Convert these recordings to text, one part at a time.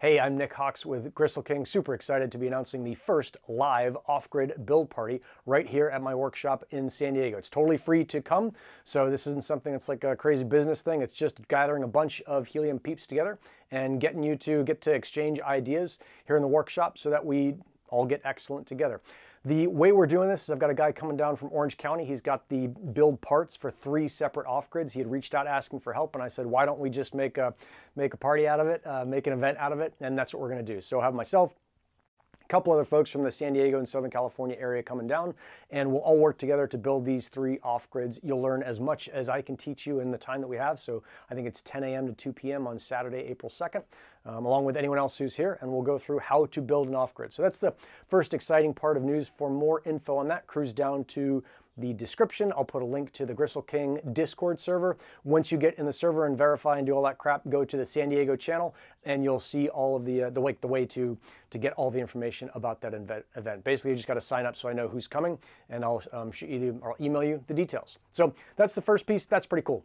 Hey, I'm Nik Hawks with Gristle King. Super excited to be announcing the first live off-grid build party right here at my workshop in San Diego. It's totally free to come, so this isn't something that's like a crazy business thing. It's just gathering a bunch of helium peeps together and getting you to get to exchange ideas here in the workshop so that we all get excellent together. The way we're doing this is I've got a guy coming down from Orange County. He's got the build parts for three separate off-grids. He had reached out asking for help, and I said, why don't we just make a, make a party out of it, uh, make an event out of it, and that's what we're gonna do. So I have myself, couple other folks from the San Diego and Southern California area coming down, and we'll all work together to build these three off-grids. You'll learn as much as I can teach you in the time that we have. So I think it's 10 a.m. to 2 p.m. on Saturday, April 2nd, um, along with anyone else who's here, and we'll go through how to build an off-grid. So that's the first exciting part of news. For more info on that, cruise down to the description. I'll put a link to the Gristle King Discord server. Once you get in the server and verify and do all that crap, go to the San Diego channel and you'll see all of the uh, the way the way to to get all the information about that event. Basically, you just got to sign up so I know who's coming, and I'll um, or I'll email you the details. So that's the first piece. That's pretty cool.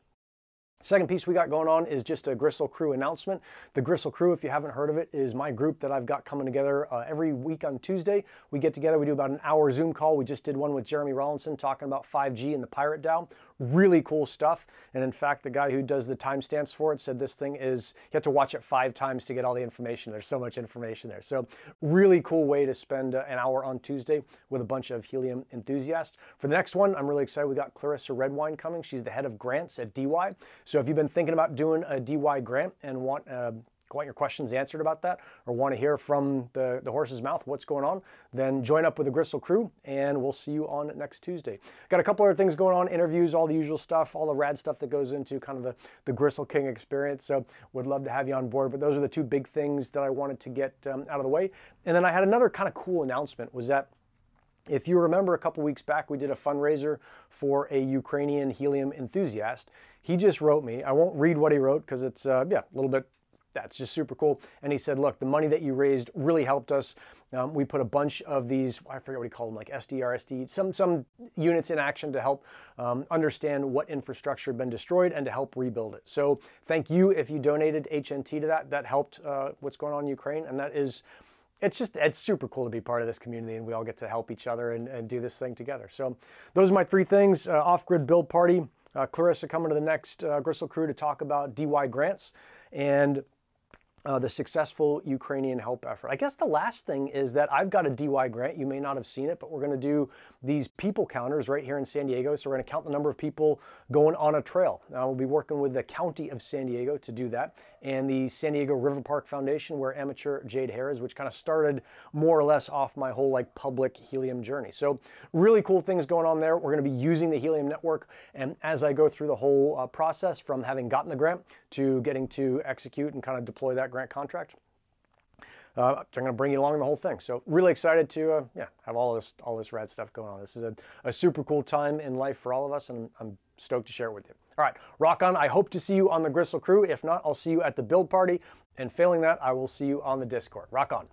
Second piece we got going on is just a Gristle Crew announcement. The Gristle Crew, if you haven't heard of it, is my group that I've got coming together uh, every week on Tuesday. We get together, we do about an hour Zoom call. We just did one with Jeremy Rawlinson talking about 5G and the Pirate DAO. Really cool stuff. And in fact, the guy who does the timestamps for it said this thing is, you have to watch it five times to get all the information. There's so much information there. So really cool way to spend uh, an hour on Tuesday with a bunch of helium enthusiasts. For the next one, I'm really excited. We got Clarissa Redwine coming. She's the head of grants at DeWi. So if you've been thinking about doing a DeWi grant and want uh, want your questions answered about that or want to hear from the, the horse's mouth what's going on, then join up with the Gristle crew and we'll see you on next Tuesday. Got a couple other things going on, interviews, all the usual stuff, all the rad stuff that goes into kind of the, the Gristle King experience. So would love to have you on board, but those are the two big things that I wanted to get um, out of the way. And then I had another kind of cool announcement was that if you remember a couple weeks back, we did a fundraiser for a Ukrainian helium enthusiast. He just wrote me. I won't read what he wrote because it's, uh, yeah, a little bit that's just super cool. And he said, look, the money that you raised really helped us. Um, we put a bunch of these, I forget what he called them, like SDR, SD, some, some units in action to help um, understand what infrastructure had been destroyed and to help rebuild it. So thank you if you donated HNT to that. That helped uh, what's going on in Ukraine. And that is, it's just, it's super cool to be part of this community and we all get to help each other and, and do this thing together. So those are my three things, uh, off-grid build party, uh, Clarissa coming to the next uh, Gristle crew to talk about DeWi grants and uh, the successful Ukrainian help effort. I guess the last thing is that I've got a DeWi grant. You may not have seen it, but we're going to do these people counters right here in San Diego. So we're going to count the number of people going on a trail. Now we'll be working with the county of San Diego to do that and the San Diego River Park Foundation where amateur Jade Harris, which kind of started more or less off my whole like public helium journey. So really cool things going on there. We're going to be using the Helium Network and as I go through the whole uh, process from having gotten the grant to getting to execute and kind of deploy that grant contract. Uh, they're going to bring you along the whole thing. So really excited to uh, yeah have all this all this rad stuff going on. This is a, a super cool time in life for all of us, and I'm stoked to share it with you. All right, rock on. I hope to see you on the Gristle crew. If not, I'll see you at the build party. And failing that, I will see you on the Discord. Rock on.